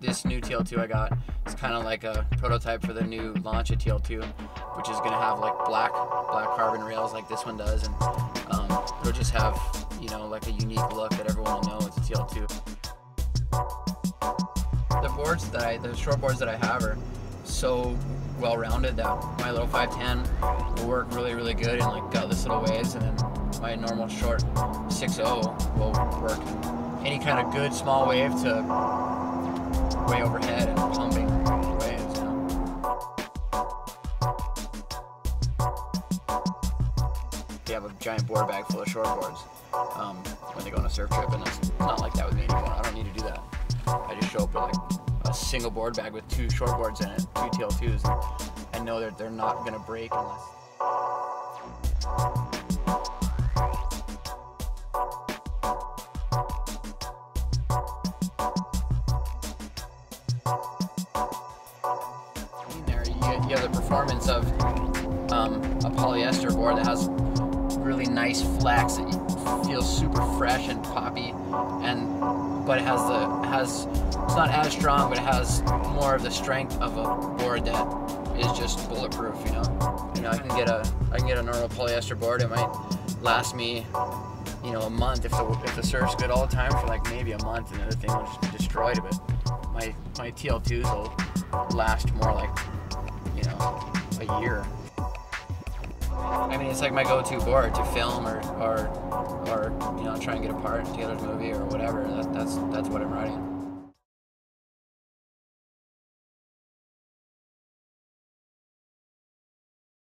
this new TL2 I got. Is kind of like a prototype for the new launch of TL2, which is gonna have like black black carbon rails like this one does, and um, it'll just have you know like a unique look that everyone will know it's a TL2. The boards that I, the short boards that I have are so well rounded that my little 510 will work really really good in like gutless little waves, and then my normal short 6.0 will work any kind of good small wave to way overhead and pumping waves. They have a giant board bag full of short boards um, when they go on a surf trip, and it's not like that with me anymore. I don't need to do that. I just show up with like a single board bag with two short boards in it, two TL2s, and I know that they're not gonna break unless. You, the performance of um, a polyester board that has really nice flex that feels super fresh and poppy, and but it has the has it's not as strong, but it has more of the strength of a board that is just bulletproof. You know, you know, I can get a I can get a normal polyester board. It might last me, you know, a month if the if the surf's good all the time for like maybe a month, and the thing will just be destroyed. But my my TL2s will last more like year. I mean, it's like my go-to board to film or or or you know try and get a part in Taylor's movie or whatever. That, that's that's what I'm riding.